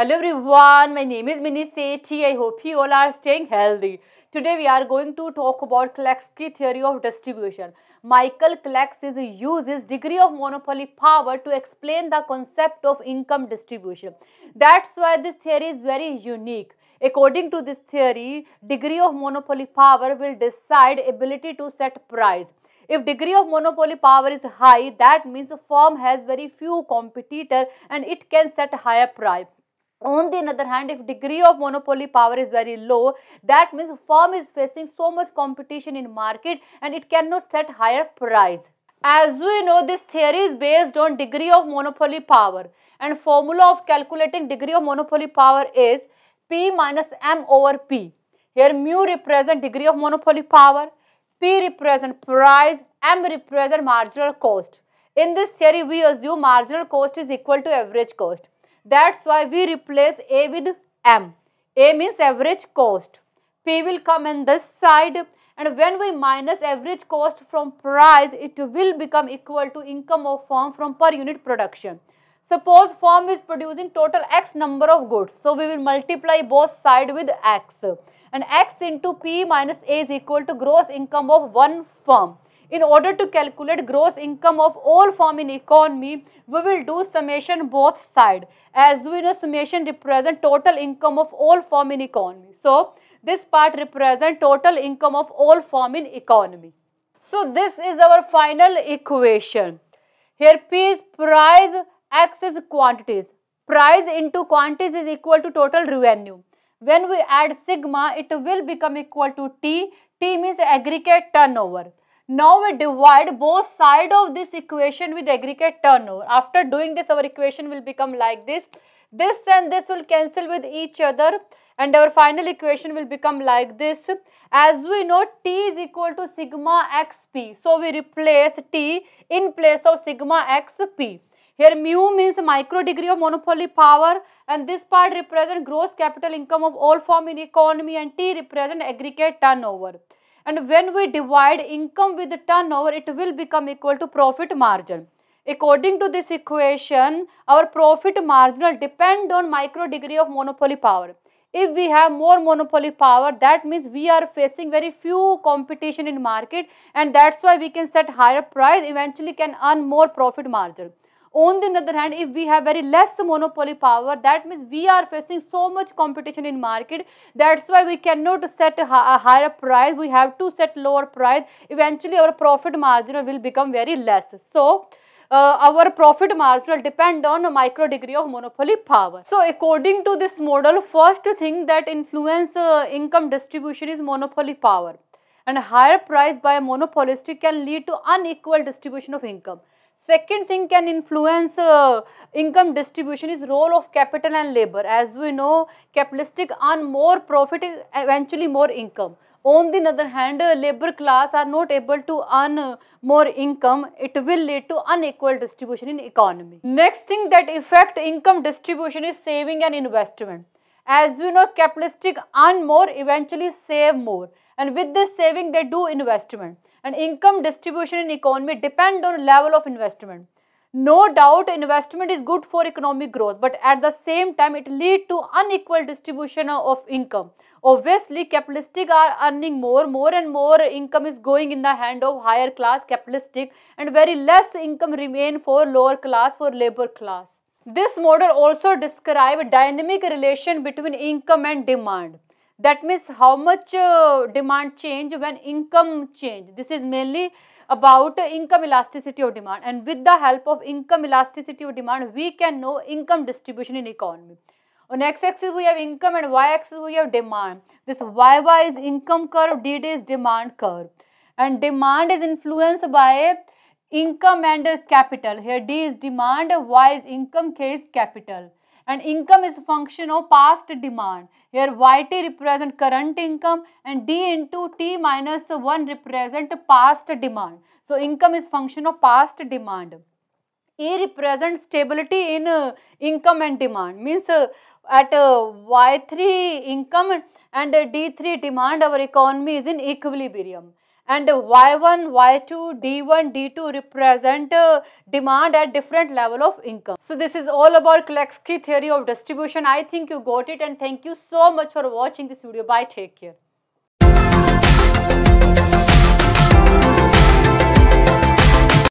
Hello everyone, my name is Mini Sethi. I hope you all are staying healthy. Today we are going to talk about Kalecki theory of distribution. Michael Kalecki uses degree of monopoly power to explain the concept of income distribution. That's why this theory is very unique. According to this theory, degree of monopoly power will decide ability to set price. If degree of monopoly power is high, that means the firm has very few competitor and it can set a higher price on the other hand if degree of monopoly power is very low that means firm is facing so much competition in market and it cannot set higher price. As we know this theory is based on degree of monopoly power. And formula of calculating degree of monopoly power is p minus m over p. Here mu represent degree of monopoly power p represent price m represent marginal cost. In this theory we assume marginal cost is equal to average cost that's why we replace A with M. A means average cost. P will come in this side and when we minus average cost from price, it will become equal to income of firm from per unit production. Suppose firm is producing total X number of goods. So, we will multiply both side with X. And X into P minus A is equal to gross income of one firm. In order to calculate gross income of all firm in economy, we will do summation both side. As we know, summation represent total income of all firm in economy. So, this part represent total income of all firm in economy. So, this is our final equation. Here P is price, X is quantities. Price into quantities is equal to total revenue. When we add sigma, it will become equal to T. T means aggregate turnover. Now we divide both side of this equation with aggregate turnover. After doing this our equation will become like this. This and this will cancel with each other and our final equation will become like this. As we know T is equal to sigma xp. So we replace T in place of sigma xp. Here mu means micro degree of monopoly power and this part represent gross capital income of all firm in economy and T represent aggregate turnover and when we divide income with the turnover it will become equal to profit margin. According to this equation, our profit marginal depend on micro degree of monopoly power. If we have more monopoly power, that means we are facing very few competition in market and that's why we can set higher price, eventually can earn more profit margin. On the other hand, if we have very less monopoly power, that means we are facing so much competition in market. That's why we cannot set a higher price. We have to set lower price. Eventually, our profit margin will become very less. So, uh, our profit margin will depend on a micro degree of monopoly power. So, according to this model, first thing that influence uh, income distribution is monopoly power. And higher price by a monopolist can lead to unequal distribution of income. Second thing can influence uh, income distribution is role of capital and labor. As we know, capitalistic earn more profit, eventually more income. On the other hand, uh, labor class are not able to earn uh, more income. It will lead to unequal distribution in economy. Next thing that affect income distribution is saving and investment. As we know, capitalistic earn more, eventually save more. And with this saving, they do investment and income distribution in economy depend on level of investment. No doubt investment is good for economic growth but at the same time it lead to unequal distribution of income. Obviously capitalistic are earning more, more and more income is going in the hand of higher class capitalistic and very less income remain for lower class for labor class. This model also describe a dynamic relation between income and demand. That means how much uh, demand change when income change. This is mainly about income elasticity of demand and with the help of income elasticity of demand we can know income distribution in economy. On x-axis we have income and y-axis we have demand. This y-y is income curve, d-d is demand curve and demand is influenced by income and capital. Here d is demand, y is income, k is capital and income is function of past demand. Here YT represent current income and D into T minus 1 represent past demand. So income is function of past demand. E represents stability in uh, income and demand means uh, at uh, Y3 income and D3 demand our economy is in equilibrium and y1 y2 d1 d2 represent uh, demand at different level of income. So this is all about Kalecki theory of distribution. I think you got it and thank you so much for watching this video. Bye take care